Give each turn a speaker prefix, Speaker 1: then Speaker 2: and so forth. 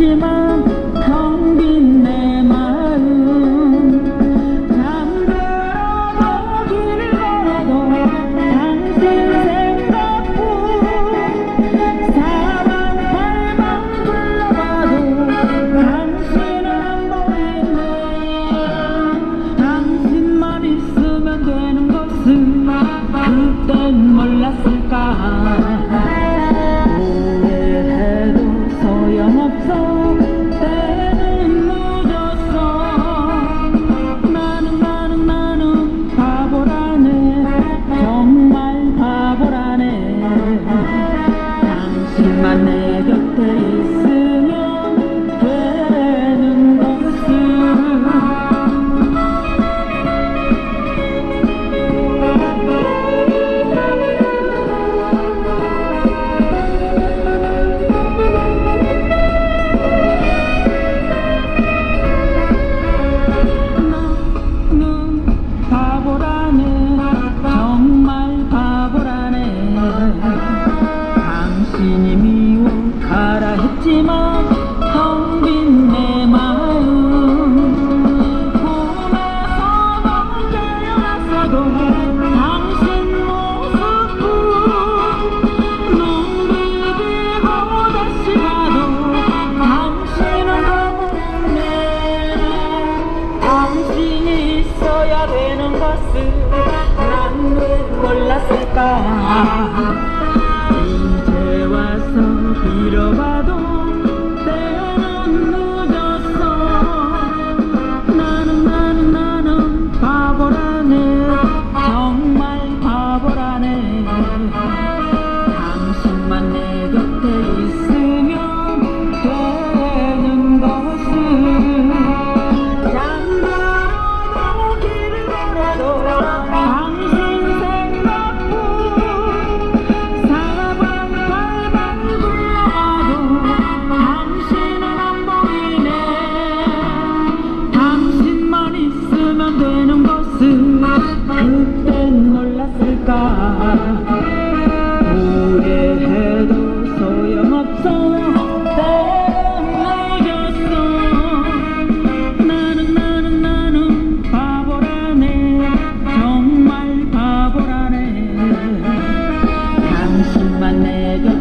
Speaker 1: 없지만 텅 빈 내 마음. 담대로 길을 걸어도 당신 생각, 사방 팔방 둘러봐도 당신 안 보이네 당신만 있으면 되는 것은 그땐 몰랐을까. my name. 미워 가라 했지만 Let